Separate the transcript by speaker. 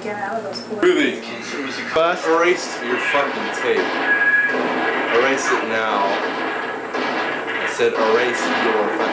Speaker 1: to get out of those pools.
Speaker 2: Ruby,
Speaker 3: Bust.
Speaker 2: erase your fucking tape. Erase it now. I said erase your fucking